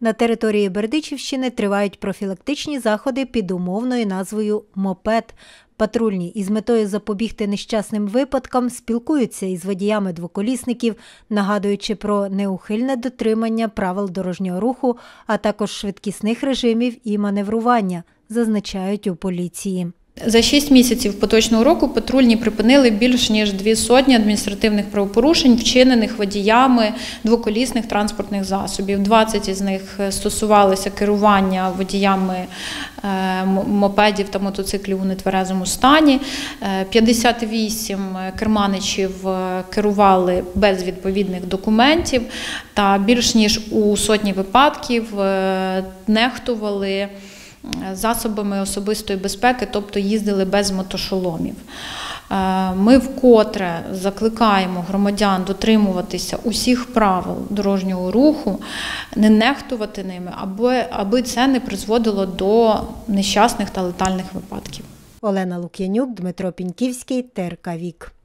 На території Бердичівщини тривають профілактичні заходи під умовною назвою Мопед. Патрульні із метою запобігти нещасним випадкам спілкуються із водіями двоколісників, нагадуючи про неухильне дотримання правил дорожнього руху, а також швидкісних режимів і маневрування, зазначають у поліції. За 6 місяців поточного року патрульні припинили більш ніж дві сотні адміністративних правопорушень, вчинених водіями двоколісних транспортних засобів. 20 із них стосувалися керування водіями е, мопедів та мотоциклів у нетверезому стані. Е, 58 керманичів е, керували без відповідних документів, та більш ніж у сотні випадків е, нехтували засобами особистої безпеки, тобто їздили без мотошоломів. Е, Ми вкотре закликаємо громадян дотримуватися усіх правил дорожнього руху, не нехтувати ними, аби, аби це не призводило до нещасних та летальних випадків. Олена Лук'янюк, Дмитро Піньківський, ТРК Вік.